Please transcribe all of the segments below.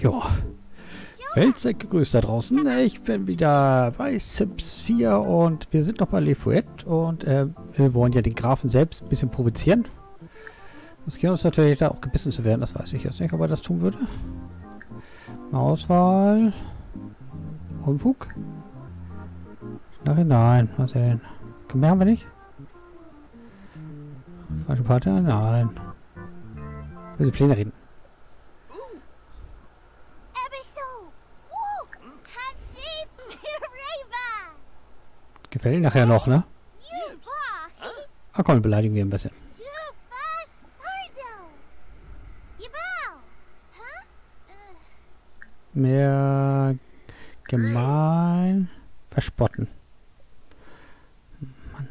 Ja. Welt seid gegrüßt da draußen. Ich bin wieder bei Sims 4 und wir sind noch bei Le Fouet und äh, wir wollen ja den Grafen selbst ein bisschen provozieren. Geht uns natürlich da auch gebissen zu werden, das weiß ich jetzt nicht, ob er das tun würde. Auswahl. Unfug? Nein, nein, mal sehen. Mehr haben wir nicht? Falsche Partner? Nein. Will die Pläne reden. Gefällt Ihnen nachher noch, ne? Ah komm, beleidigen wir ein bisschen. Mehr gemein verspotten. Mann.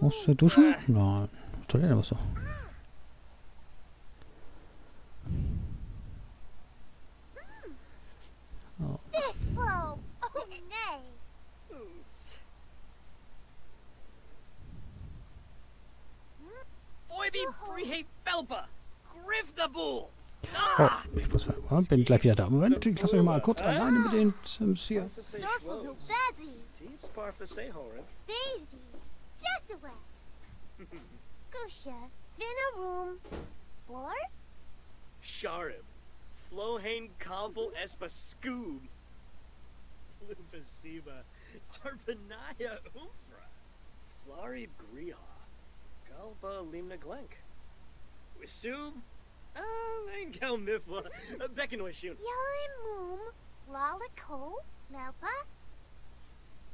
Musst du duschen? Nein. Toilette was so. Oh, ich muss mal, bin gleich wieder da. Moment, ich lasse euch mal kurz alleine mit den Sims hier. Sharib, Flohane Kabel Espascoob. Lupasiba, Arbanaya Umfra, Flari Griha, Galba Limna Glenk. Wisum? Uh, Angel Mifla. Uh, uh, Bekinoishun. Yalimum. Lalako Melpa.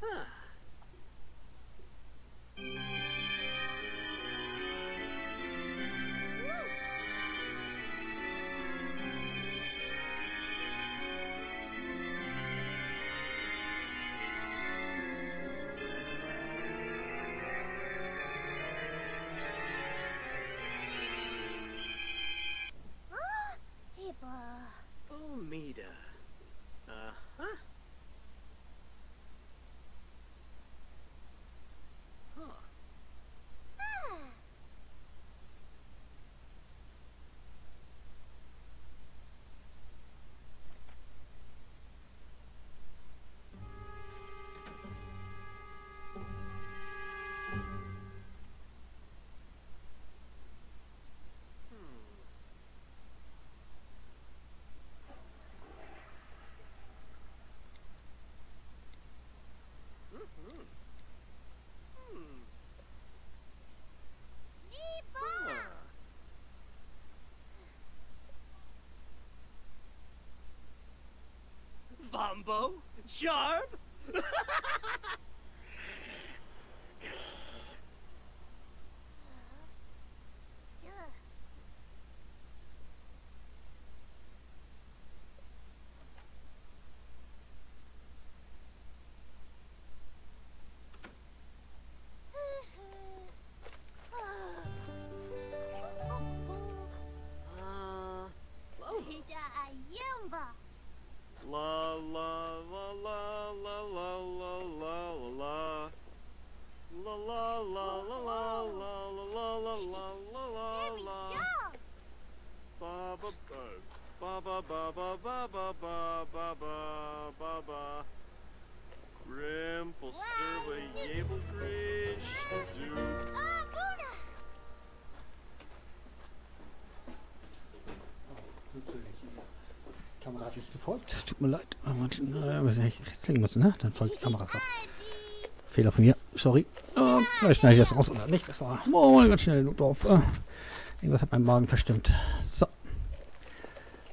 Huh. charm? hätte ich rechts legen müssen, ne? Dann folgt die Kamera ab. Fehler von mir. Sorry. Oh, vielleicht schneide ich das raus oder nicht. Das war oh, ganz schnell nur drauf. Oh. Irgendwas hat mein Magen verstimmt. So.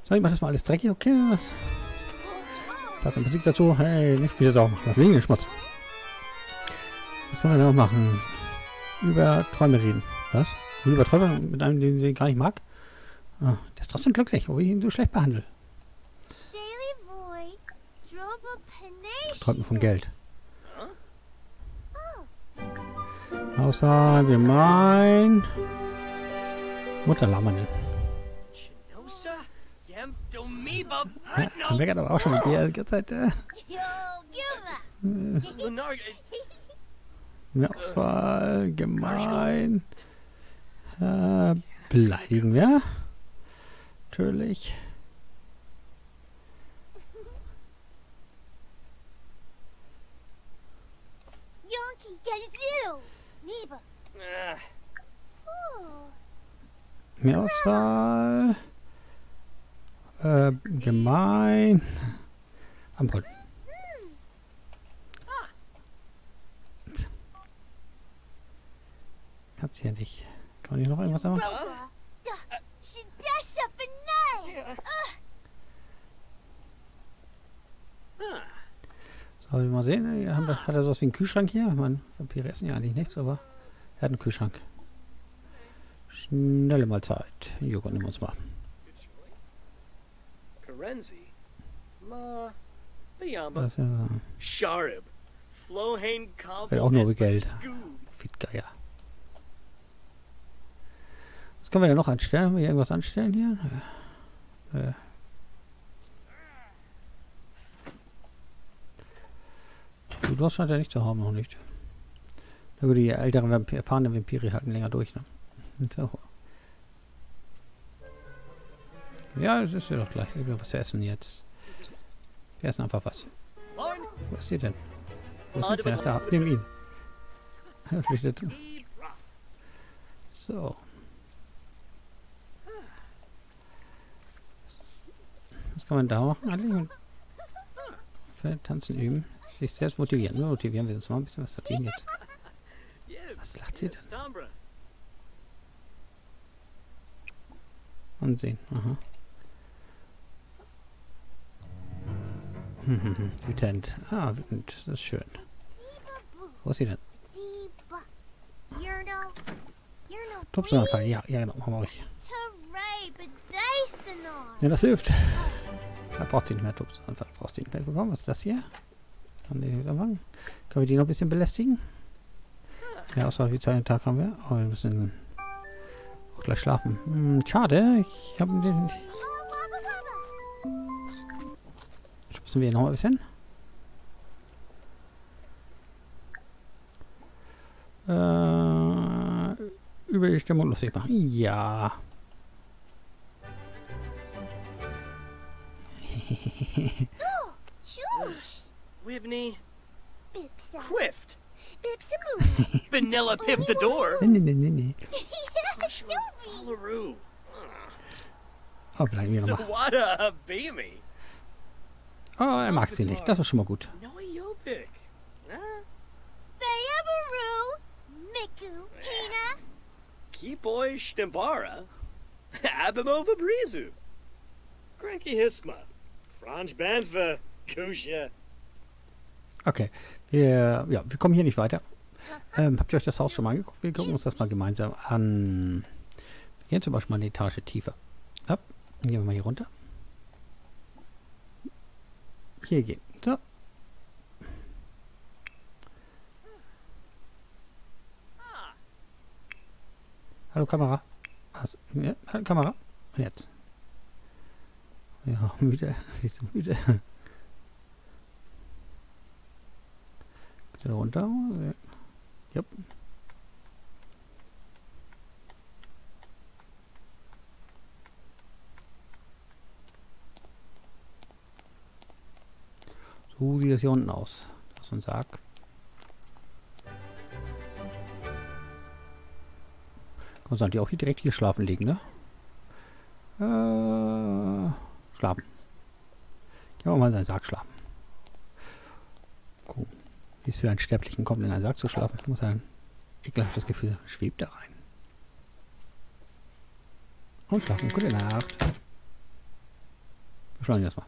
So, ich mache das mal alles dreckig. Okay. Das passt Musik dazu. Hey, nicht wieder sauber. Was liegen Schmutz. Was können wir noch machen? Über Träume reden. Was? Über Träume mit einem, den sie gar nicht mag? Ah, der ist trotzdem glücklich, obwohl ich ihn so schlecht behandle. Träumt von Geld. Auswahl, gemein. Mutterlammernen. Ja, er meckert aber auch schon mit dir die ganze Zeit. Äh, Auswahl, gemein. Äh, beleidigen wir. Natürlich. Mehr Auswahl. Äh, gemein. Ampel. Kannst ja nicht. Kann man hier noch irgendwas machen? So, mal sehen. Hier haben wir, hat er sowas wie einen Kühlschrank hier? Ich meine, Vampire essen ja eigentlich nichts, aber er hat einen Kühlschrank. Schnelle Mahlzeit. Joghurt nehmen wir uns mal. Karenzi. Ma. Ja Sharib. Flohain Kabel. Will auch nur Geld. Profitgeier. Was können wir denn noch anstellen? Haben wir hier irgendwas anstellen hier? Nö. Nö. Du, das scheint ja nicht zu haben, noch nicht. Na gut, die älteren, Vampir, erfahrenen Vampire halten länger durch, ne? Ja, es ist ja doch gleich. Ich will was essen jetzt. Wir essen einfach was. Wo ist sie denn? Wo ist sie? Da, nimm ihn. Er flüchtet. So. Was kann man da machen? eigentlich? Für Tanzen üben. Sich selbst motivieren. Nur motivieren wir uns mal ein bisschen. Was hat denn jetzt? Was lacht sie denn? Ansehen. Aha. Wütend. Ah, wütend. Das ist schön. Wo ist sie denn? Tupsenanfall. Ja, ja, genau. Machen wir euch. Ja, das hilft. Da braucht sie nicht mehr Tupsenanfall. Braucht sie nicht mehr bekommen. Was ist das hier? Können wir die noch ein bisschen belästigen? Ja, außer wie Zeit Tag haben wir. Aber wir müssen auch gleich schlafen. Hm, schade. Ich habe den. Schubsen wir ihn noch mal ein bisschen. Äh, über die Stimmung lustig machen. Ja. Shush! Wibney. Quift. Bipsa moo. Vanilla nee, nee, nee. Sylvie. Oh, bleiben wir nochmal. Sawada Beamy. Oh, er mag sie nicht. Das ist schon mal gut. No Yopik. Huh? Bayabaroo. Miku. Hina. Kipoy Stimbara. Abimova Brizu. Cranky Hisma. Franj Banfa. Kusha. Okay. Wir, ja, wir kommen hier nicht weiter. Ähm, habt ihr euch das Haus schon mal angeguckt? Wir gucken uns das mal gemeinsam an. Wir gehen zum Beispiel mal eine Etage tiefer. Ja, gehen wir mal hier runter. Hier gehen. So. Hallo Kamera. Was? Ja, hallo Kamera. Und jetzt. Ja, müde. Sie ist müde. Wieder runter. Jupp. So sieht das hier unten aus. Das ist ein Sarg. Kann man die auch hier direkt hier schlafen legen, ne? Äh, schlafen. Gehen wir mal in seinen Sarg schlafen. Wie es für einen Sterblichen kommt, in einen Sarg zu schlafen. Muss ein ekelhaftes Gefühl, schwebt da rein. Und schlafen. Gute Nacht. Schauen das mal.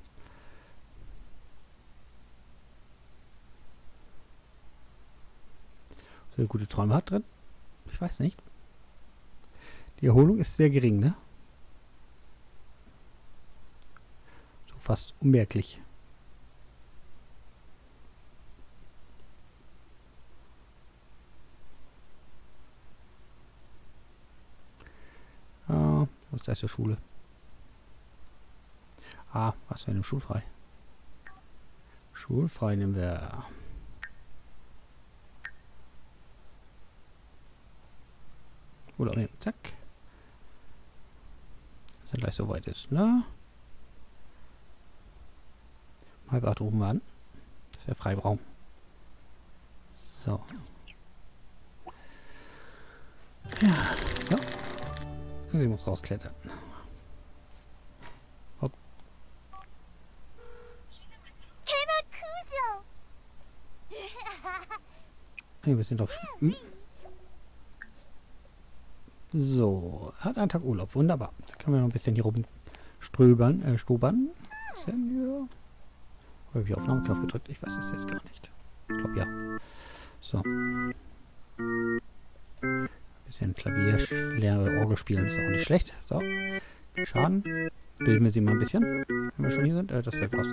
So gute Träume hat drin. Ich weiß nicht. Die Erholung ist sehr gering, ne? So fast unmerklich. Das für Schule? Ah, was für eine schulfrei. Schulfrei nehmen wir. Oder ne, zack. Dass er gleich soweit ist, ne? Halb acht rufen wir an. Das wäre Freiraum. So. Ja, so. Sie muss rausklettern. Hey, wir sind auf üben. So, hat einen Tag Urlaub. Wunderbar. Da können wir noch ein bisschen hier rum ströbern, äh, stobern. Habe ich auf Aufnahmeknopf gedrückt? Ich weiß es jetzt gar nicht. Ich glaube ja. So. Bisschen Klavier oder Orgel spielen ist auch nicht schlecht. So. Schaden. Bilden wir sie mal ein bisschen. Wenn wir schon hier sind. Äh, das fällt aus.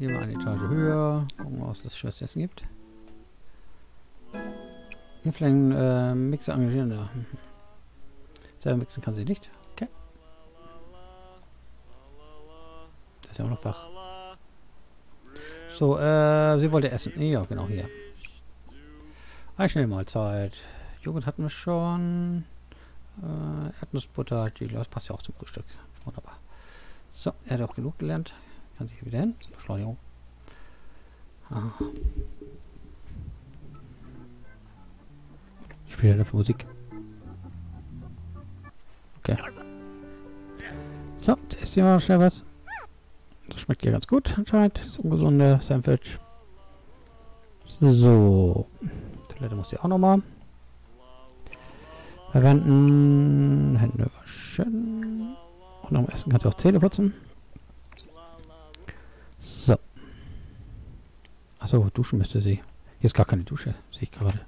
Gehen wir eine Etage höher. Gucken, was es schönes Essen gibt. Hier vielleicht einen äh, Mixer engagieren. Ja. Selber mixen kann sie nicht. Okay. Das ist ja auch noch wach. So, äh, sie wollte essen. Ja, genau, hier. Eine schnelle Mahlzeit. Joghurt hatten wir schon. Äh, Erdnussbutter, Chili, das passt ja auch zum Frühstück. Wunderbar. So, er hat auch genug gelernt. Kann hier wieder hin. Beschleunigung. Ah. Ich spiele dafür Musik. Okay. So, ist hier mal schnell was. Das schmeckt ja ganz gut anscheinend. Das ungesunde Sandwich. So. Toilette muss ich auch nochmal. Verwenden. Hände waschen. Und nach Essen kannst du auch Zähne putzen. So. Achso, duschen müsste sie. Hier ist gar keine Dusche. Sehe ich gerade.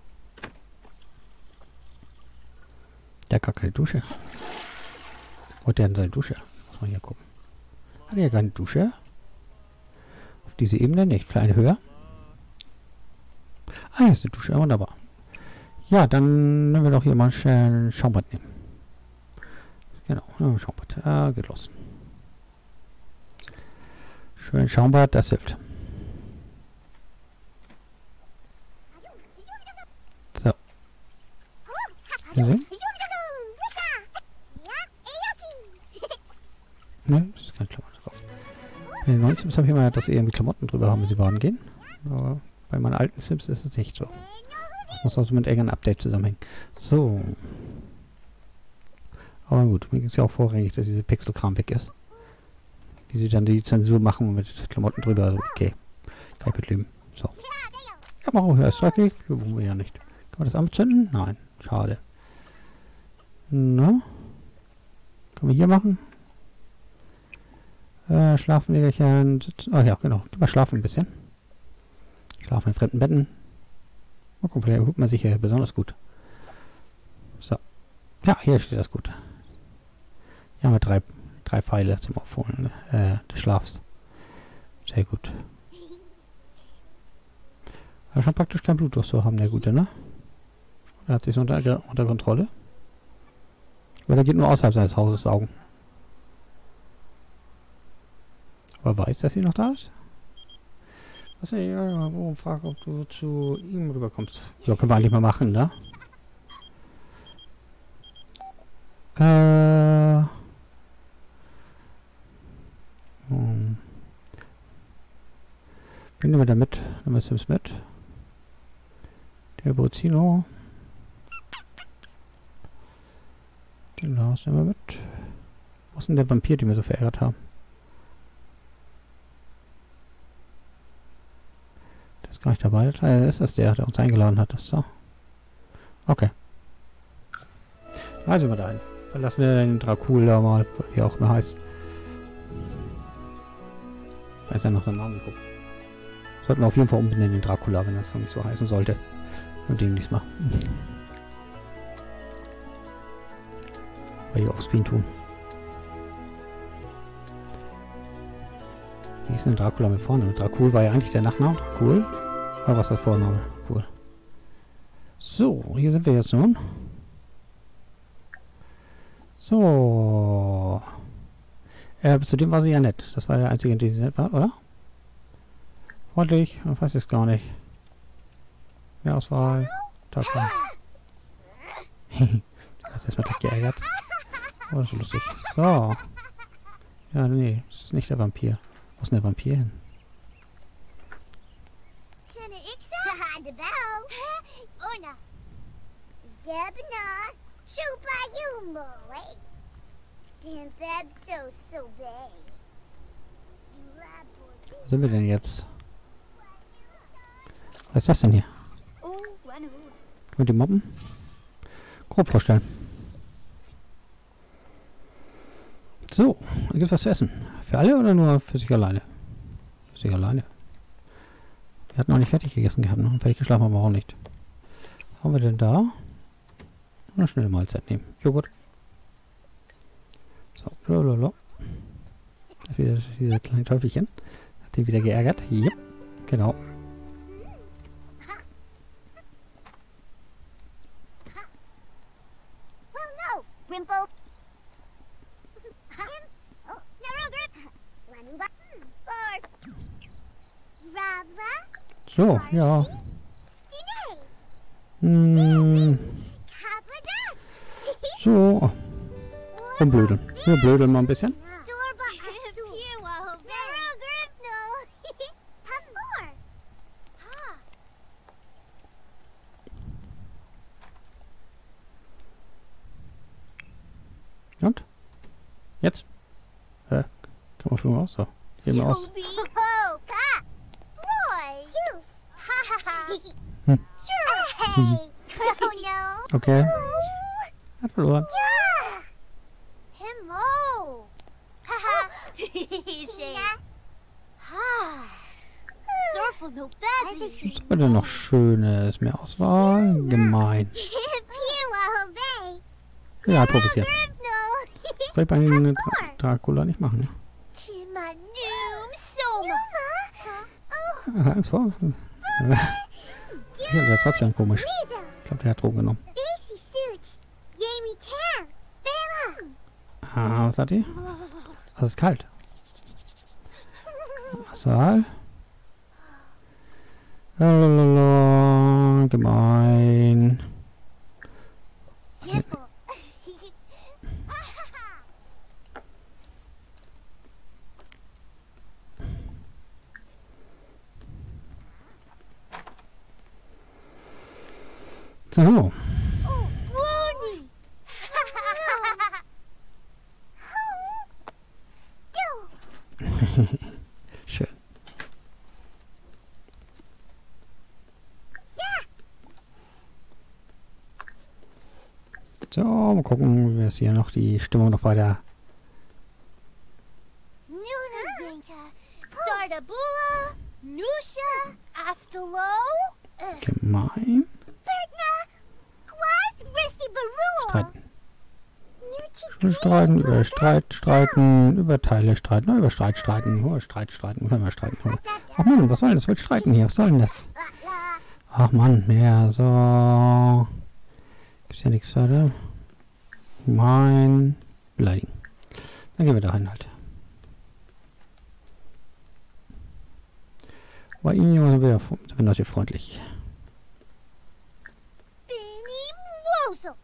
Der hat gar keine Dusche. Hat der denn seine Dusche? Muss man hier gucken. Hat er keine Dusche? Auf diese Ebene nicht. Für eine höher. Ah, hier ist eine Dusche. Wunderbar. Ja, dann nehmen wir doch hier mal ein Schaumbad nehmen. Genau, ja, Schaumbad. Ah, geht los. Schön Schaumbad, das hilft. So. Mhm. Ne, ist kein Klamotten drauf. Bei den neuen Sims habe ich immer, dass sie irgendwie Klamotten drüber haben, wenn sie baden gehen. Aber bei meinen alten Sims ist es nicht so. Das muss also mit irgendeinem Update zusammenhängen. So. Aber gut, mir ging es ja auch vorrangig, dass diese Pixelkram weg ist. Wie sie dann die Zensur machen mit Klamotten drüber. Also okay. Kann ich mitleben. So. Ja, machen wir höher Strike. Wollen wir ja nicht. Kann man das anzünden? Nein. Schade. Na? Können wir hier machen? Äh, Schlafenlegerchen. Ach ja, genau. Mal schlafen ein bisschen. Schlafen in fremden Betten. Mal gucken, vielleicht erholt man sich hier besonders gut. So. Ja, hier steht das gut. Hier haben wir drei, drei Pfeile zum Aufholen äh, des Schlafs. Sehr gut. Er praktisch kein Blutdurst zu haben, der Gute, ne? Er hat sich unter, unter Kontrolle. Oder er geht nur außerhalb seines Hauses saugen. Aber weiß, dass sie noch da ist? Was ich ja, wo frag, ob du zu ihm rüberkommst. Ja, können wir eigentlich mal machen, ne? Äh. Hm. Nehmen wir da mit? Nehmen wir Sims mit. Der Bruzino. Den Lars nehmen wir mit. Wo ist denn der Vampir, den wir so verärgert haben? Der ist gar nicht dabei. Äh, ist das der, der uns eingeladen hat? So. Okay. Also wir dahin. Dann lassen wir den Dracul da mal, wie auch immer heißt. Weiß ja noch seinen Namen geguckt. Sollten wir auf jeden Fall umbenennen in Dracula, wenn das noch nicht so heißen sollte. Und dem nichts Bei ihr offscreen tun. Wie ist denn Dracula mit vorne? Dracul war ja eigentlich der Nachname. Dracul. Oder was ist das Vorname? Cool. So, hier sind wir jetzt nun. So. Äh, zudem war sie ja nett. Das war der einzige, der sie nett war, oder? Freundlich, ich weiß es gar nicht. Mehr Auswahl. Davon. du hast erstmal gleich geärgert. Oh, das ist lustig. So. Ja, nee, das ist nicht der Vampir. Wo ist denn der Vampir hin? Eh? Wo sind wir denn jetzt? Was ist das denn hier? Könnt ihr mobben? Grob vorstellen. So, da gibt's was zu essen. Für alle oder nur für sich alleine? Für sich alleine. Die hatten noch nicht fertig gegessen gehabt, noch fertig geschlafen haben wir auch nicht. Was haben wir denn da? Eine schnelle Mahlzeit nehmen. Joghurt. So, lololo. Das ist wieder dieser kleine Teufelchen. Hat sie wieder geärgert. Yep, genau. So, ja. Hm, so. Rumblödeln. Wir blödeln mal ein bisschen. Und? Jetzt? Äh, kann man schon raus? So. Gehen wir aus. Hm. Oh. Okay. Hat verloren. Was haben wir denn noch Schönes? Mehr Auswahl? Gemein. Ja, improvisiert. No. Das kann ich bei den Dra Dracula nicht machen. ne? Ah, Angst vor. Ja, der trotzdem komisch. Ich glaube, der hat Drogen genommen. Ah, was hat die? Das ist kalt. Auswahl. Lalalala, gemein. So, Oh, schön. So, mal gucken, wie es hier noch die Stimmung noch weiter. Gemein. Streiten. Streiten, über Streit streiten, über Teile streiten, über Streit streiten, oh, Streit streiten, können wir streiten. Oh. Ach Mann, was soll denn das? Wird streiten hier, was soll denn das? Ach Mann, mehr, so. Gibt's ja nichts weiter. Mein. Beleidigen. Dann gehen wir dahin halt. Bei Ihnen sind wir, sind wir natürlich freundlich. Wozel. Huh?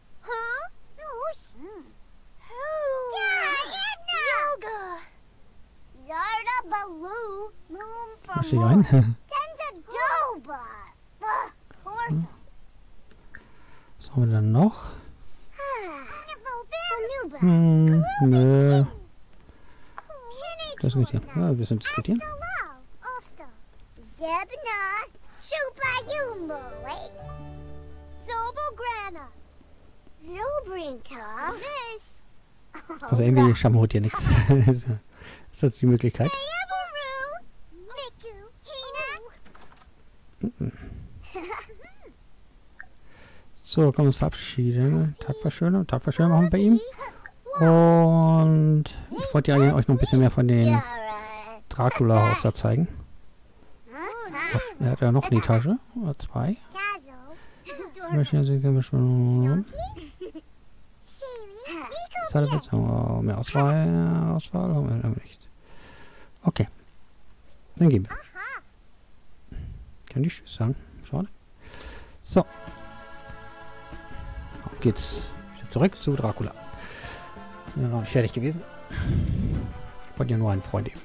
Edna. Yoga. Zarda Baloo. Moon from Verstehe ich ein. Tenza Doba. Ugh, Horse. Was haben wir dann noch? Anuba. Hm, nö. Kenny Das geht hier. Ja, ein bisschen diskutieren. Zebna, Chupa Yumbo, eh? Zobograna. Zobrinta. Miss. Also irgendwie schaffen wir heute hier nichts. Ist das die Möglichkeit? So, können wir uns verabschieden. Tag war schön. Tag war schön machen wir bei ihm. Und ich wollte ja euch noch ein bisschen mehr von den. Dracula-Haus da zeigen. Er hat ja noch eine Etage. Oder zwei. Sie können wir schon. Er jetzt? Oh, mehr Auswahl. Auswahl haben wir haben wir nicht. Okay. Dann gehen wir. Kann ich Tschüss sagen? Schade. So. Auf geht's. Wieder zurück zu Dracula. Wir sind noch nicht fertig gewesen. Ich wollte ja nur einen Freund eben.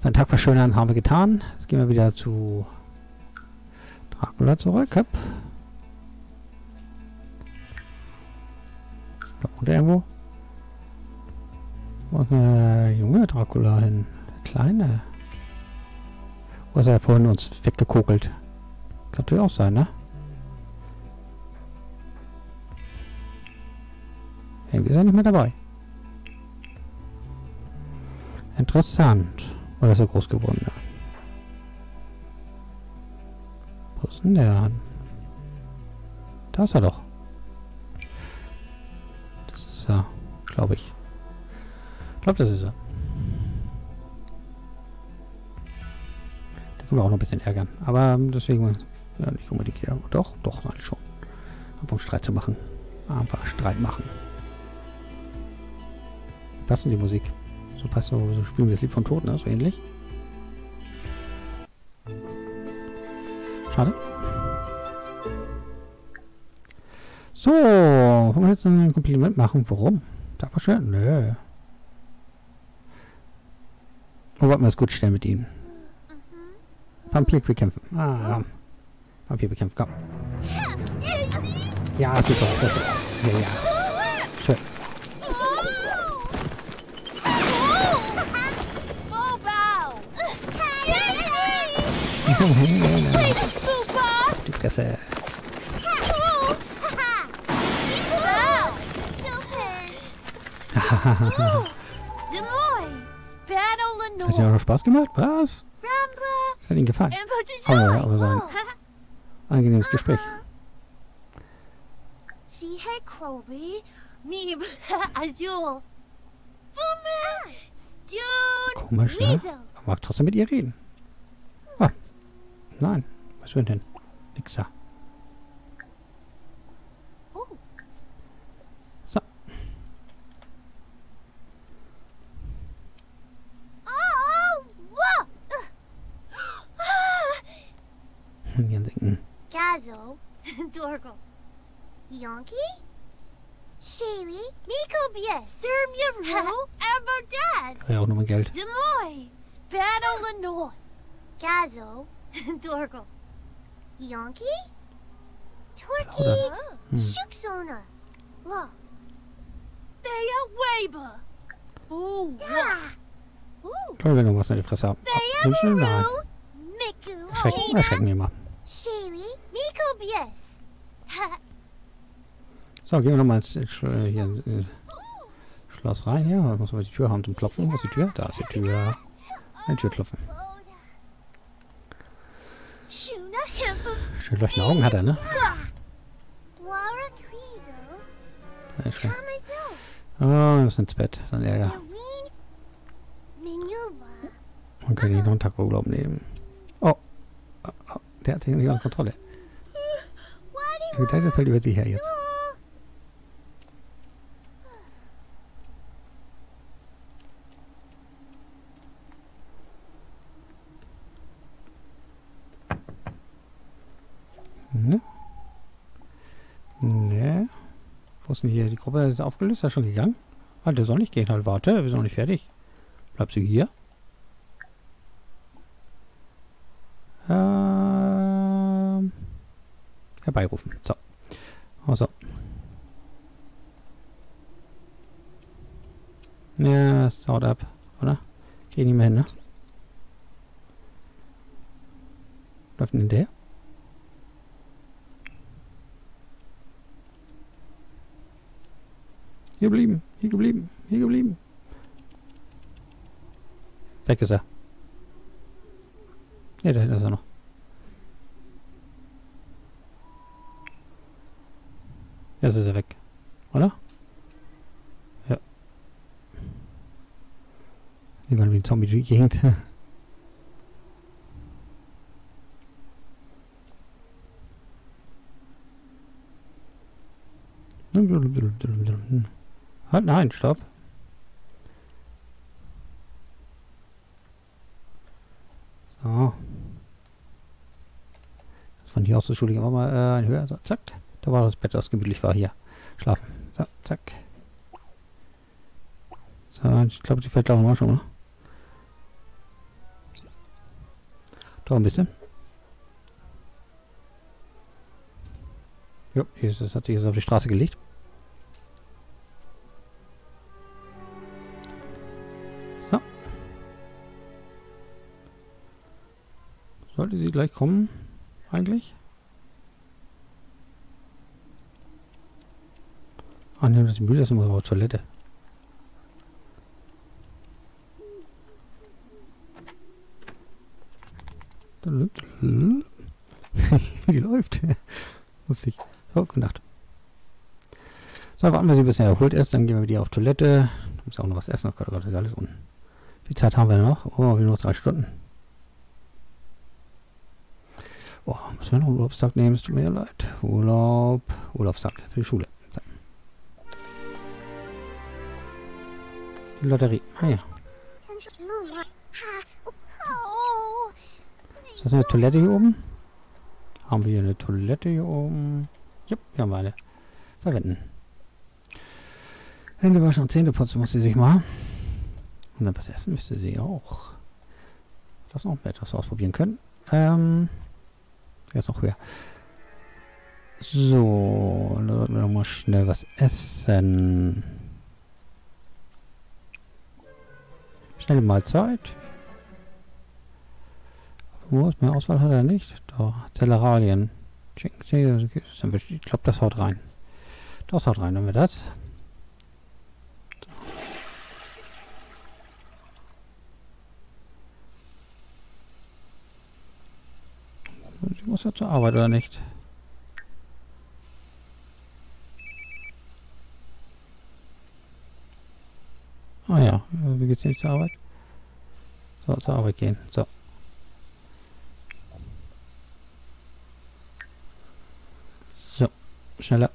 Seinen Tag verschönern haben wir getan. Jetzt gehen wir wieder zu Dracula zurück. Hopp. Da irgendwo. Wo der junge Dracula hin? Der kleine. Wo ist er vorhin uns weggekokelt? Kann natürlich auch sein, ne? Irgendwie ist er nicht mehr dabei. Interessant. Oder ist er groß geworden? Ja. Wo ist denn der? Da ist er doch. Das ist er, glaube ich. Glaube, das ist er. Da können wir auch noch ein bisschen ärgern. Aber deswegen, ja, nicht unbedingt hier. Doch, doch, mal schon. Einfach Streit zu machen. Einfach Streit machen. Denn die Musik? So passt so, so spielen wir das Lied von Toten, ne? So ähnlich. Schade. So, wollen wir jetzt ein Kompliment machen? Warum? Darf er schön? Nö. Wo wollten wir es gut stellen mit ihm? Vampir bekämpfen. Ah. Vampir bekämpfen, komm. Ja, super. Ist, ja, ja. Schön. Die Fresse. Das hat ja auch noch Spaß gemacht. Was? Das hat Ihnen gefallen. Oh, ja, aber so ein angenehmes Gespräch. Stune, Komisch, ne? Man mag trotzdem mit ihr reden. Ah. Nein. Was für denn? Nix da. Oh. So. Oh, whoa! Und die denken, Dazzle. Dorgo. Yonky. Sherry. Miko Bies. Sermya Ru, Abodaz. ja auch nochmal Geld. Demoy, Spano Lenoy. Dazzle. Dorgo. Yonky. Torky. Plaudern. Hm. Shuksona. Law. Thea Weber. Ooh, Ah. Ooh. Toll, wenn du was in der Fresse haben. Thea Nimm schnell rein. Maru, Miku, Erschrecken, Hina. erschrecken wir mal. Sherry. Miko Bies. So, gehen wir nochmal ins, ins, Sch- hier, ins äh, Schloss rein. Ja, muss man die Tür haben zum Klopfen. Wo ist die Tür? Da ist die Tür. Eine Tür klopfen. Schön leuchtende Augen hat er, ne? Ja, schön. Oh, wir müssen ins Bett. So ein Ärger. Man kann nicht noch einen Tag Urlaub nehmen. Oh. Oh, oh. Der hat sich nicht unter Kontrolle. Der fällt über sie her jetzt. Ne? Ne? Wo ist denn hier? Die Gruppe ist aufgelöst, ist er schon gegangen? Ah, der soll nicht gehen. Halt, warte, wir sind noch nicht fertig. Bleibst du hier? Ähm, herbeirufen. So. Also. Ja, es haut ab, oder? Geh nicht mehr hin, ne? Läuft denn der? Hier geblieben, hier geblieben, hier geblieben. Weg ist er. Ja, da hinten ist er noch. Jetzt ist er weg. Oder? Ja. Die waren wie ein Zombie durch die Gegend. Halt, nein, stopp. So. Von hier aus gehen wir mal äh, eine höher. So, zack. Da war das Bett, das gemütlich war. Hier. Schlafen. So, zack. So, ich glaube, die fällt auch schon, ne? Doch ein bisschen. Jo, Jesus hat sich jetzt auf die Straße gelegt. So. Sollte sie gleich kommen, eigentlich? Ah ne, das das ist immer Toilette. Die läuft. Lustig. So, gute Nacht. So, warten wir sie, bis er erholt ist. Dann gehen wir wieder auf Toilette. Da muss auch noch was essen. Oh Gott, oh Gott, ist alles unten. Wie Zeit haben wir noch? Oh, wir noch drei Stunden. Oh, müssen wir noch einen Urlaubstag nehmen? Es tut mir leid. Urlaub. Urlaubstag für die Schule. Lotterie. Ah ja. Ist das eine Toilette hier oben? Haben wir hier eine Toilette hier oben? Jupp, hier haben wir eine. Verwenden. Hände waschen und Zähne putzen muss sie sich mal. Und dann was essen müsste sie auch. Das noch etwas ausprobieren können. Ähm. Er ist noch höher. So, dann sollten wir noch mal schnell was essen. Schnelle Mahlzeit. Wo ist mehr Auswahl hat er nicht? Doch, Zelleralien. Chicken, Ich glaube, das haut rein. Das haut rein, wenn wir das. Sie muss ja zur Arbeit, oder nicht? Ah ja, wie geht's nicht zur Arbeit? So, zur Arbeit gehen. So. So, schneller.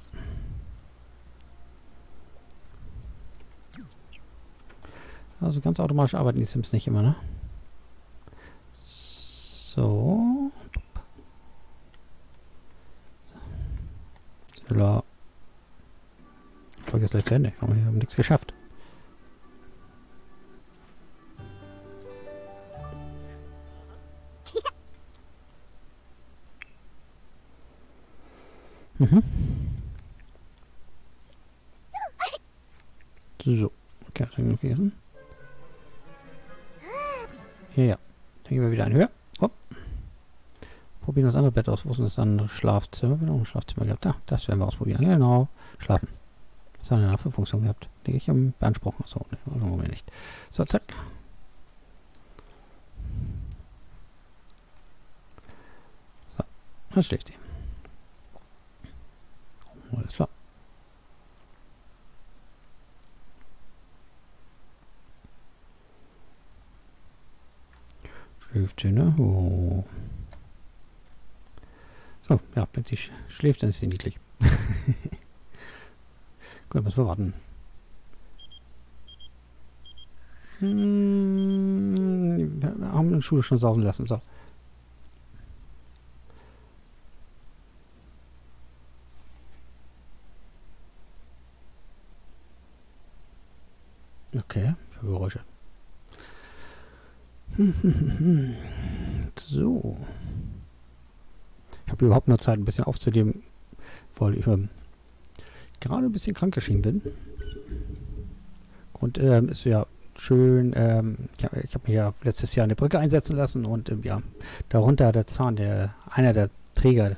Also ganz automatisch arbeiten die Sims nicht immer, ne? So. Schneller. Folge ist gleich zu Ende. Wir haben nichts geschafft. Mhm. So, haben wir vergessen. Ja, ja. Dann gehen wir wieder in Höhe. Hopp. Probieren das andere Bett aus. Wo ist denn das andere Schlafzimmer? Wir ein Schlafzimmer gehabt. Da, das werden wir ausprobieren. Genau. Schlafen. Das haben wir für Funktion gehabt. Die ich am beanspruchen. So, ne, machen wir nicht. So, zack. So, dann schläft sie. Alles klar. Schläft sie, ne? Oh. So, ja, wenn sie sch schläft, dann ist sie niedlich. Gut, was wir warten. Hm, wir haben den Schuh schon saugen lassen. So. Okay, für Geräusche. so. Ich habe überhaupt noch Zeit, ein bisschen aufzunehmen, weil ich ähm, gerade ein bisschen krank geschrieben bin. Und ähm, ist ja schön, ähm, ich habe hab mir ja letztes Jahr eine Brücke einsetzen lassen und ähm, ja, darunter der Zahn, der einer der Träger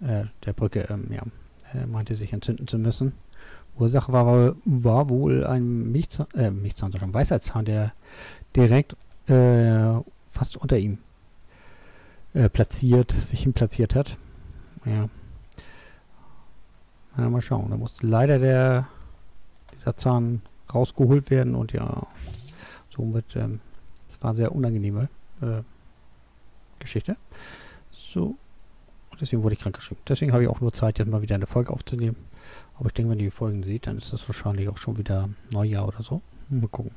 äh, der Brücke, ähm, ja, äh, meinte sich entzünden zu müssen. Ursache war, wohl- war wohl ein Milchzahn, äh, Milchzahn, sondern ein weißer Zahn, der direkt äh, fast unter ihm äh, platziert, sich hin platziert hat. Ja. Na, mal schauen. Da musste leider der dieser Zahn rausgeholt werden und ja, Somit, ähm, das war eine sehr unangenehme äh, Geschichte. So. Deswegen wurde ich krank geschrieben. Deswegen habe ich auch nur Zeit, jetzt mal wieder eine Folge aufzunehmen. Aber ich denke, wenn ihr die Folgen seht, dann ist das wahrscheinlich auch schon wieder Neujahr oder so. Mal gucken.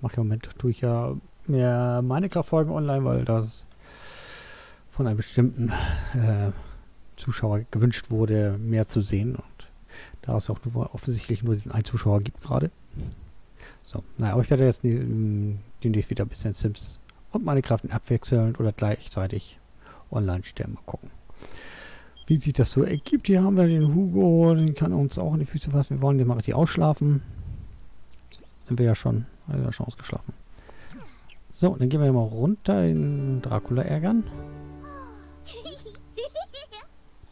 Mach im Moment tue ich ja mehr Minecraft-Folgen online, weil das von einem bestimmten äh, Zuschauer gewünscht wurde, mehr zu sehen. Und da es auch nur, offensichtlich nur diesen einen Zuschauer gibt gerade. So, naja, aber ich werde jetzt ähm, demnächst wieder ein bisschen Sims und Minecraft abwechselnd oder gleichzeitig online stellen. Mal gucken. Wie sich das so ergibt. Hier haben wir den Hugo, den kann uns auch in die Füße fassen. Wir wollen den mal richtig ausschlafen. Sind wir ja schon, also ja schon ausgeschlafen. So, dann gehen wir mal runter, den Dracula ärgern.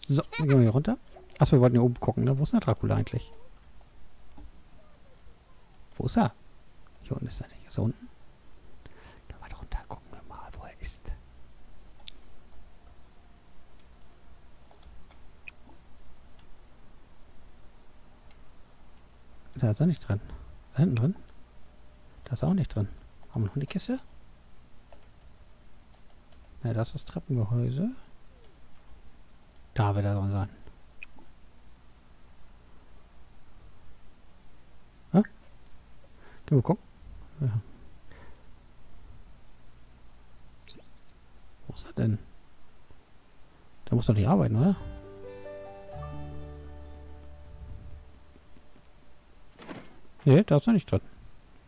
So, dann gehen wir hier runter. Achso, wir wollten hier oben gucken, ne? Wo ist der Dracula eigentlich? Wo ist er? Hier unten ist er nicht. Ist er unten? Gehen wir runter, gucken wir mal, wo er ist. Da ist er nicht drin. Da hinten drin? Da ist er auch nicht drin. Haben wir noch eine Kiste? Ne, das ist das Treppengehäuse. Da wird er drin sein. Hä? Gehen wir gucken. Ja. Wo ist er denn? Der muss doch nicht arbeiten, oder? Nee, da ist er nicht drin.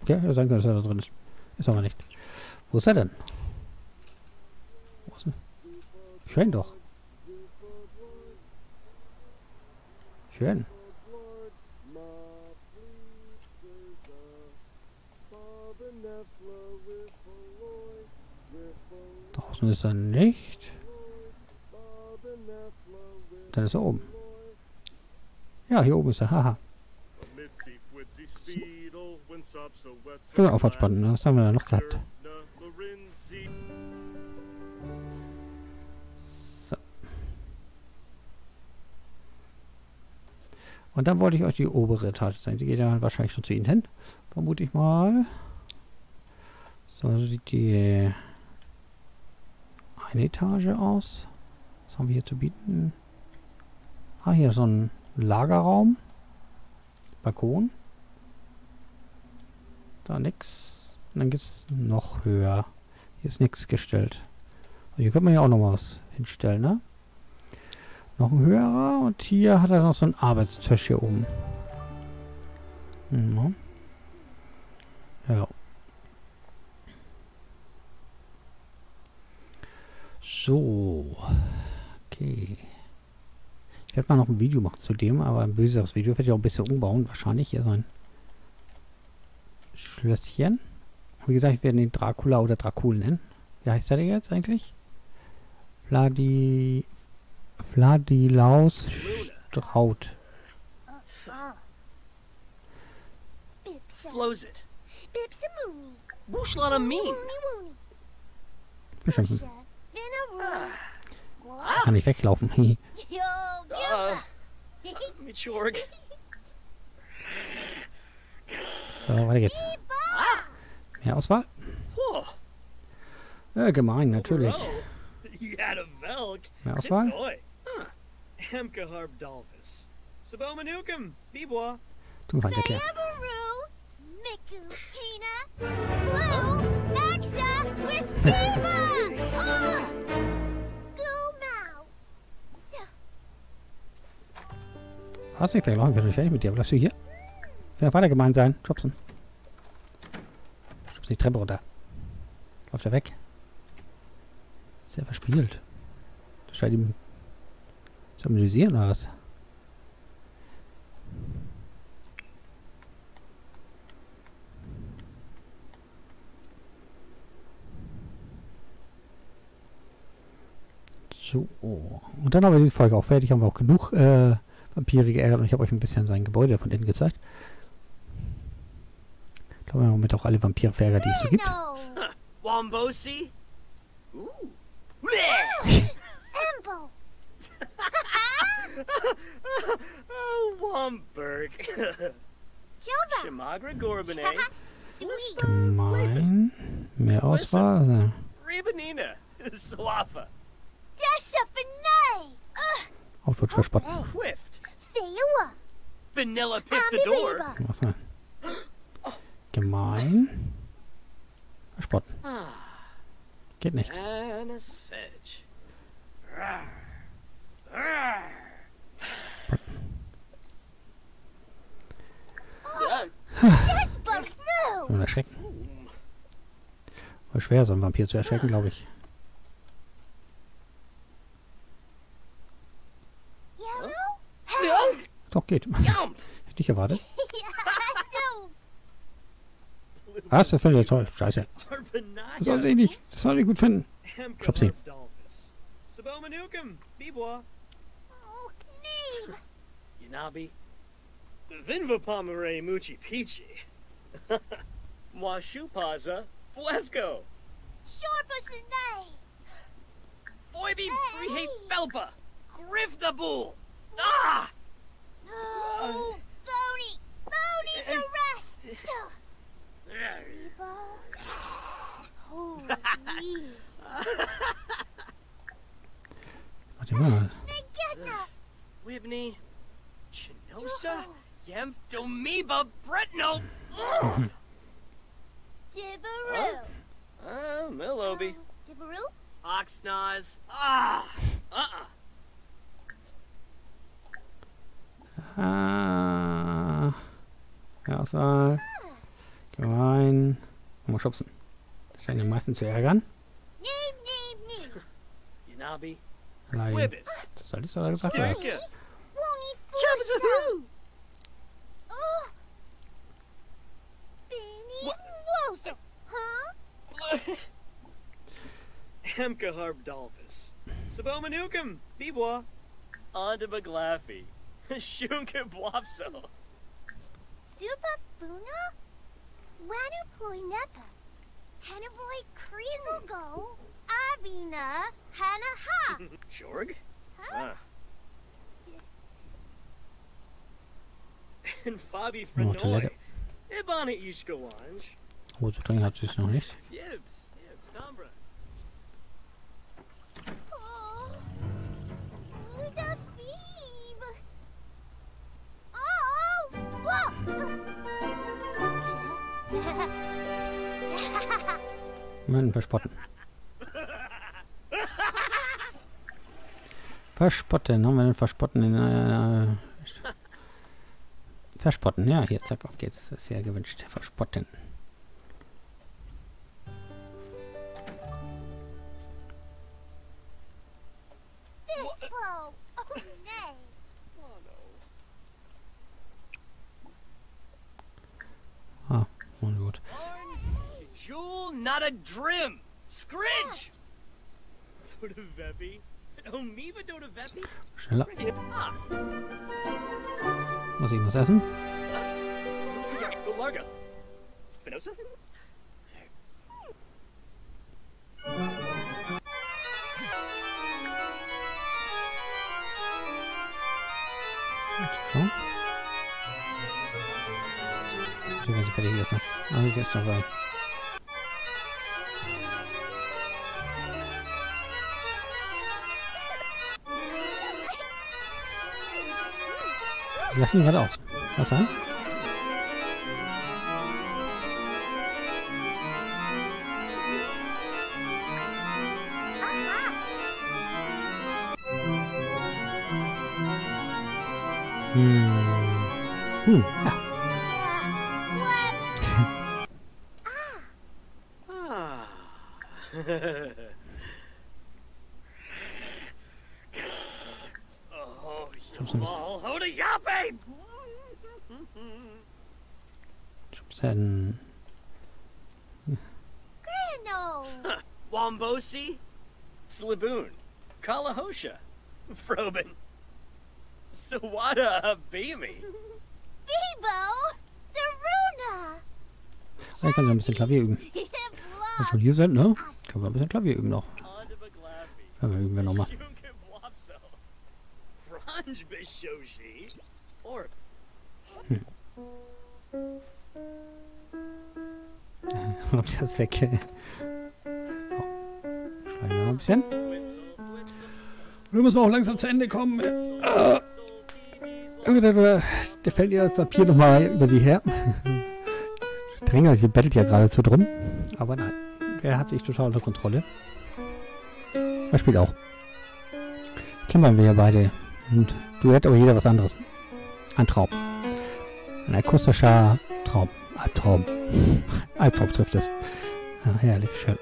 Okay, ja sein kann, dass er da drin ist. Ist aber nicht. Wo ist er denn? Wo ist denn? Ich höre ihn doch. Ich höre ihn. Draußen ist er nicht. Dann ist er oben. Ja, hier oben ist er. Haha. Ja, Aufwärtsspannen. ne? Was haben wir da noch gehabt? So. Und dann wollte ich euch die obere Etage zeigen. Die geht ja wahrscheinlich schon zu Ihnen hin. Vermute ich mal. So so sieht die eine Etage aus. Was haben wir hier zu bieten? Ah, hier so ein Lagerraum. Balkon. Da nix. Und dann gibt es noch höher. Hier ist nichts gestellt. Also hier könnte man ja auch noch was hinstellen, ne? Noch ein höherer. Und hier hat er noch so einen Arbeitstisch hier oben. Mhm. Ja. So. Okay. Ich werde mal noch ein Video machen zu dem, aber ein böseres Video. Werde ich auch ein bisschen umbauen. Wahrscheinlich hier sein Schlösschen. Wie gesagt, ich werde ihn Dracula oder Dracul nennen. Wie heißt der denn jetzt eigentlich? Vladi... Vladilaus Straut. Flows it. Woosh mean. Ah, Kann ich weglaufen. Yo, uh, Michorg. So, weiter geht's. Mehr Auswahl? Ja, gemein, natürlich. Oh. Mehr Auswahl? Wispiba. Ah. Gumau. Hast du nicht weglaufen? Ich bin nicht fertig mit dir. Bleibst du hier? Ich will weiter gemein sein. Jobson. Schubst die Treppe runter. Läuft er weg? Sehr verspielt. Das scheint ihm zu amüsieren oder was? So. Und dann haben wir die Folge auch fertig. Haben wir auch genug äh, Vampire geärgert und ich habe euch ein bisschen sein Gebäude von innen gezeigt. Ich glaube, wir haben damit auch alle Vampire verärgert, die es so gibt. No. Wombosi. Oh, Womberg. Gorbane. sweet. Gemein. Mehr Auswahl. Ribanina. Swafa. Desafinay! Ugh, Auch wird verspotten. Vanilla Pictador. Was sein? Gemein. Verspotten. Geht nicht. Und erschrecken. Voll schwer, so einen Vampir zu erschrecken, glaube ich. Doch, geht. Hätte ich erwartet. So. Was? Das findet ihr toll. Scheiße. Das soll Arbanaga. ich nicht. Das soll ich gut finden. Schubsi. Oh. Yanabi. Vinvapamare Muchi Peachy. Mwashupaza. Flevko. Shorpasinay. Foibi Frihe Felpa. Grifnabul. Ah! No. Bodie. Bodie the rest. Bebo. Holy. Warte mal. Nagedna. Wibney. Chinosa. Yemphdomiba Bretno. Dibberoo. Ah, Milobi. Dibberoo? Oxnaz. Ah! Uh-uh. Ah. Ja, Gemein. Mal schubsen. Das scheint den meisten zu ärgern. Wibbis. Das soll ich sogar gesagt haben. Sturka. Won't he Chubzahoo. Oh. Benny Wosa. Huh? Hemkaharb Dolphus. Sabomanukum. Bibwa. Ondabaglaffy. Shunka Bwapso. Supa Funa? Wanupoi nepa. Hanaboy Kreazelgo. Abina Hanaha. Shorg? Huh? Ah. And Fabi Frenoy. Ebana Ishkawanj. Wo zu trinken hat sie es noch nicht? Jibs, Moment, verspotten. Verspotten. Haben wir den Verspotten in äh, Verspotten. Ja, hier, zack, auf geht's. Das ist ja gewünscht. Verspotten. nay. Oh, gut. Jewel, not a drim. Scridge. Doda Veppy. Omiba Doda Veppy. Schneller. Ah. Muss ich was essen? Lucia Golarga. Finosa? Schon? Die ganze fertig gegessen hat. Ah, hier ist dabei. Ich lasse ihn gerade aus. Was sein? Ein bisschen Klavier üben. Wenn wir schon hier sind, ne? Können wir ein bisschen Klavier üben noch. Ja, wir üben wir nochmal. Or Ob ist weg. so. Schreiben wir noch ein bisschen. Und dann müssen wir auch langsam zu Ende kommen. Äh, irgendwie der, der fällt ihr das Papier nochmal über sie her. Dränger, die bettelt ja geradezu drum. Aber nein, er hat sich total unter Kontrolle. Er spielt auch. Klammern wir ja beide. Und Duett, aber jeder was anderes. Ein Traum. Ein akustischer Traum. Albtraum. Albtraum trifft es. Ja, herrlich, schön.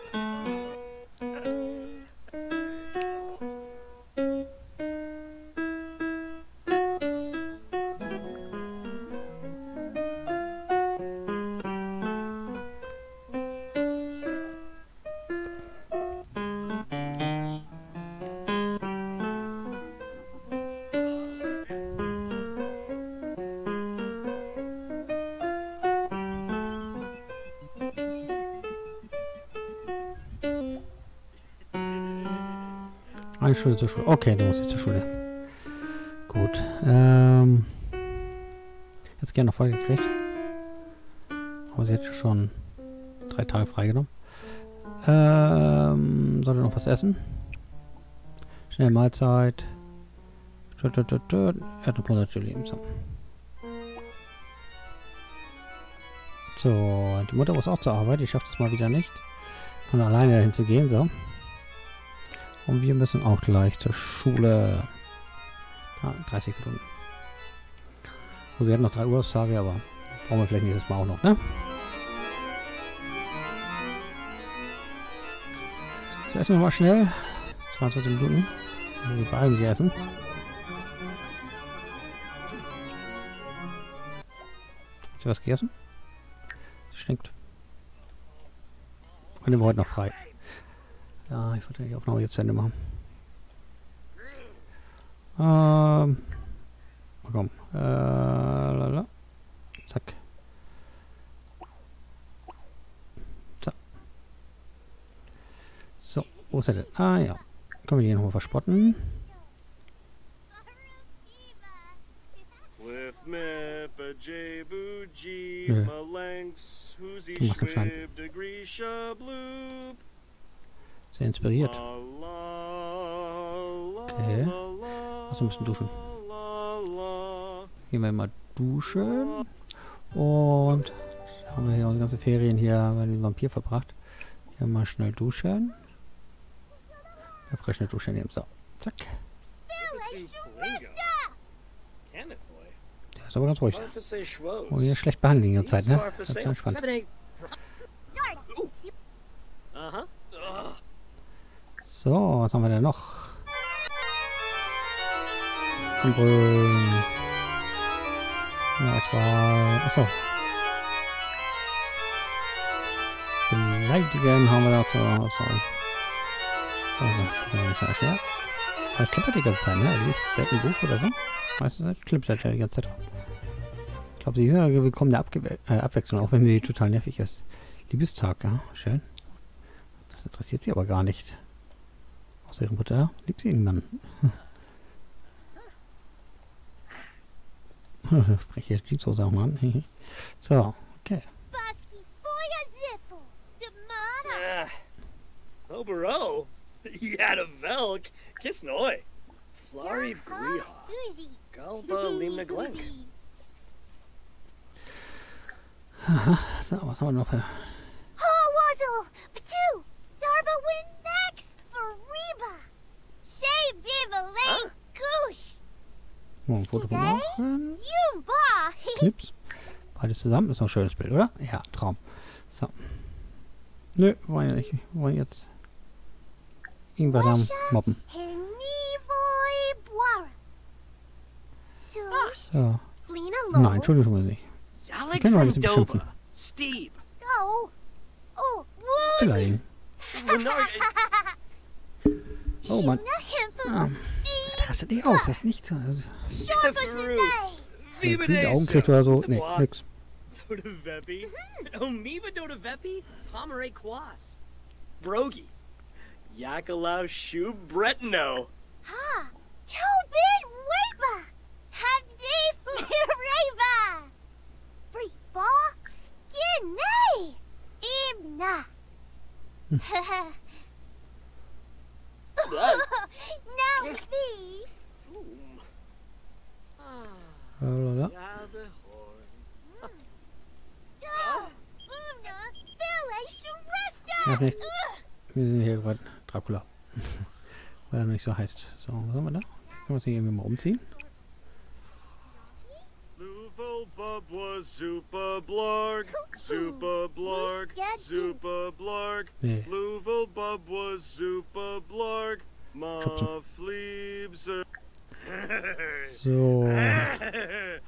Eine Stunde zur Schule. Okay, du musst jetzt zur Schule. Gut. Ähm. Jetzt gerne noch voll gekriegt. Aber sie hat schon drei Tage freigenommen. Ähm. Sollte noch was essen? Schnell Mahlzeit. Er Monate Lebensam. So, die Mutter muss auch zur Arbeit. Die schafft es mal wieder nicht. Von alleine dahin zu gehen, so. Und wir müssen auch gleich zur Schule. Ah, 30 Minuten. Und wir hatten noch 3 Uhr Tage, aber brauchen wir vielleicht nächstes Mal auch noch, ne? So, essen wir mal schnell. 20 Minuten. Wir beeilen sich essen. Hat sie was gegessen? Das stinkt. Und nehmen wir heute noch frei. Ja, ich wollte die Aufnahme jetzt zu Ende machen. Ähm. Komm. Äh, lala. Zack. So. So, wo ist er denn? Ah ja. Können wir den nochmal verspotten? Nö. Du machst Degreesha Bloop Sehr inspiriert. Okay. wir müssen duschen. Gehen wir mal duschen. Und haben wir hier unsere ganze Ferien hier bei dem Vampir verbracht. Hier mal schnell duschen. Ja, frisch eine Dusche nehmen. So, zack. Der ist aber ganz ruhig. Oh, hier schlecht behandeln die ganze Zeit, ne? Das ist ganz spannend. Uh-huh. So, was haben wir denn noch? Ja, Auswahl. Achso. Beleidigen haben wir noch zur Auswahl. Also, schnell. Aber es klippert die ganze Zeit, ne? Liest selten Buch oder so. Meistens es klippert er die ganze Zeit drauf. Ich glaube, sie ist ja willkommen der Abge äh, Abwechslung, auch wenn sie total nervig ist. Liebestag, ja, schön. Das interessiert sie aber gar nicht. Außer ihre Mutter liebt sie niemanden. Freche Jeanshose auch mal an. so, okay. Bosky Boya Ziffle. Demata. Ah. Obero. Yada Velk. Kiss Noi. Flari Breha. Susie. Galba Limna Glenk. So, was haben wir noch? für- Oh, Wazzle. Patu. Zarba win next for Reba. Say Viva Lane Goose. Oh, ein Foto von machen. Knips. Beides zusammen ist noch ein schönes Bild, oder? Ja, Traum. So. Nö, wollen ja nicht. Wir wollen jetzt mobben. Henivoy Boara. So, Nein. Entschuldigung nicht. Yalik können wir ein bisschen beschimpfen. Steve. Oh. Oh. Beleidigen. Renard. Oh Mann. Shina Ah, der rastet nicht aus. Das ist nicht so. Also, Himpa wenn die Augen kriegt oder so. Nee, nix. Doda Vepi. Omiba Doda Pomeray Quas. Brogy. Yakalau Shu Bretno. Ha. Tobin Weba. Habdi Reba. Free box. Ginay. Im Billy, Sylvester. Ja, nicht. Wir sind hier gerade Dracula. Weil er nicht so heißt. So, was haben wir da? Können wir uns hier irgendwie mal umziehen? Louvel Bub was Zupa Blarg, Zupa Blarg, Zupa Blarg. Nee. Louvel Bub was Zupa Blarg, Ma Klopfen. Fleebs. So.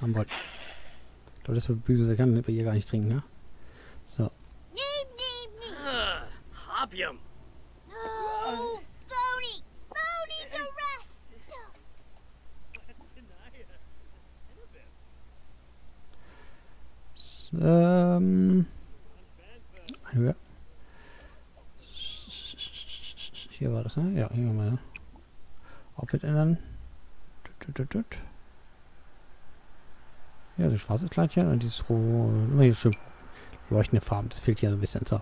Haben wir. Ich glaube, das ist so böse, der kann bei ihr gar nicht trinken, ne? So. Neem, Ähm. Höher. Hier war das, ne? Ja, hier mal. ne? Outfit ändern. Ja, so schwarzes Kleidchen und dieses rohe, leuchtende Farben. Das fehlt hier so ein bisschen. So.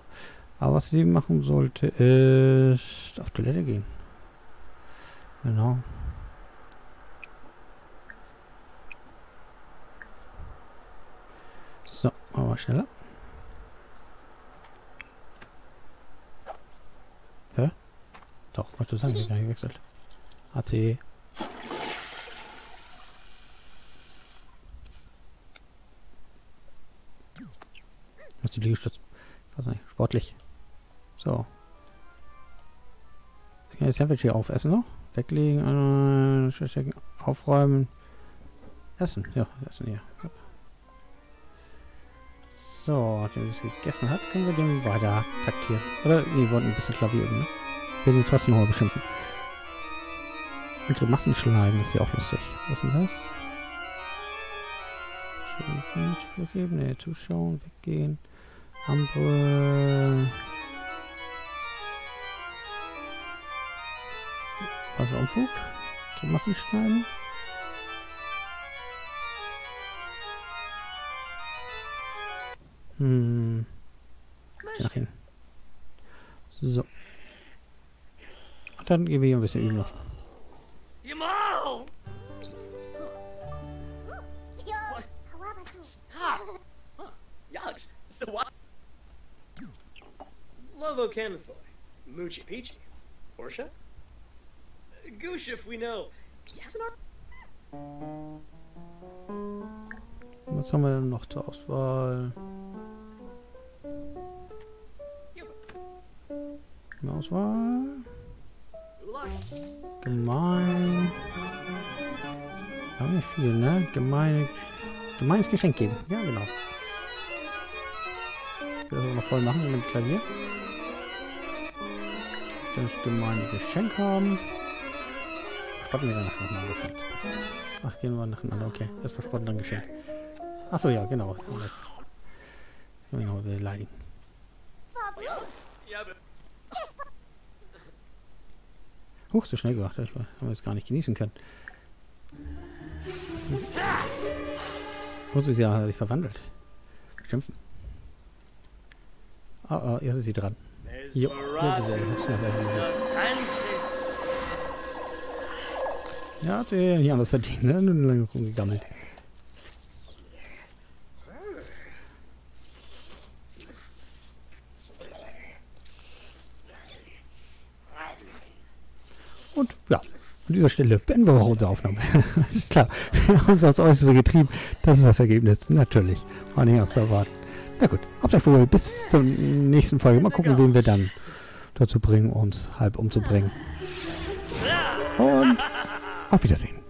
Aber was sie machen sollte, ist auf Toilette gehen. Genau. So, wir schneller. Hä? Doch, was du sagen, ich nicht gewechselt. AC. Was die Liegestütze? Ich weiß nicht, sportlich. So. Ich kann das Sandwich hier aufessen noch. Weglegen, äh, aufräumen. Essen, ja, essen hier. So, nachdem das gegessen hat, können wir den weiter taktieren. Oder, nee, wir wollten ein bisschen Klavier üben, ne? Wir werden ihn trotzdem noch mal beschimpfen. Und Grimassen schneiden ist ja auch lustig. Was ist denn das? Schimpfen, zurückgeben, ne, zuschauen, weggehen. Ampel. Was Unfug? Grimassen schneiden? Hm. Nach hinten. So. Und dann gehen wir hier ein bisschen üben noch. Lovo Canathoy. Moochie Peachy. Portia? Goosh if we know. Was haben wir denn noch zur Auswahl? Auswahl. Gemein. Haben nicht viel, ne? Gemein. Gemeines Geschenk geben. Ja, genau. Das auch noch voll machen mit dem Klavier. Das gemeine Geschenk haben. Spotten wir danach nochmal ein. Ach, gehen wir nacheinander. Okay, das verspotten dann Geschenk. Achso, ja, genau. Das genau, beleidigen. Huch, so schnell gemacht. Ich haben wir jetzt gar nicht genießen können. Muss ja hat sich verwandelt. Schimpfen. Ah, ah, jetzt ist sie dran. Jo, jetzt ist sie. Ja, hat sie nicht anders verdient, ne? Nur lange rumgegammelt. Und ja, an dieser Stelle beenden wir auch unsere Aufnahme. ist klar, wir haben uns aufs Äußerste getrieben. Das ist das Ergebnis. Natürlich. War nicht anders erwarten. Na gut, habt euch wohl. Bis zur nächsten Folge. Mal gucken, wen wir dann dazu bringen, uns halb umzubringen. Und auf Wiedersehen.